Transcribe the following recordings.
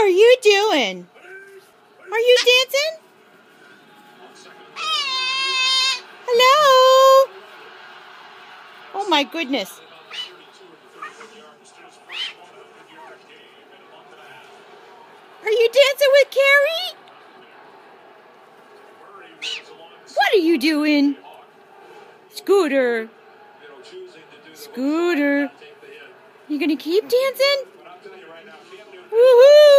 are you doing? Are you dancing? Hello? Oh my goodness. Are you dancing with Keri? What are you doing? Scooter. Scooter. You gonna keep dancing? Woohoo!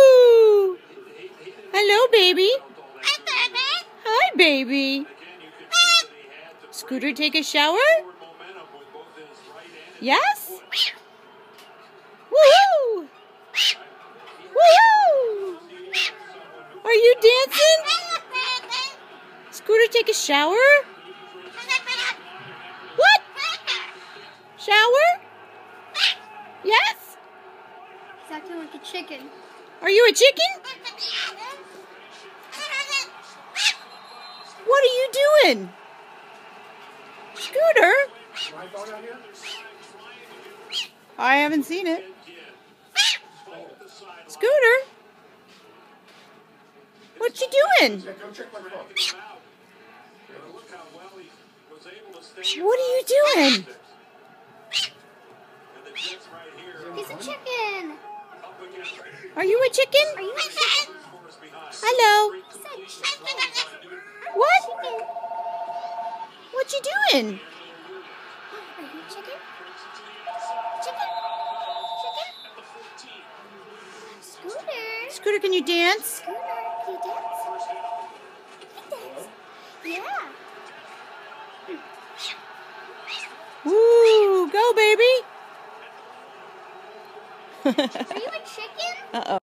Hello, baby. Hi, baby. Scooter take a shower? Yes? Woohoo! Woohoo! Are you dancing? Scooter take a shower? What? Shower? Yes? He's acting like a chicken. Are you a chicken? What are you doing? Scooter? I haven't seen it. Scooter? What you doing? What are you doing? He's a chicken. Are you a chicken? Are you a chicken? Hello. He said chicken. What? Chicken. What you doing? Chicken? Chicken. Chicken. Scooter. Scooter, can you dance? Scooter. Can you dance? He dance. Yeah. Woo, go baby. Are you a chicken? Uh-oh.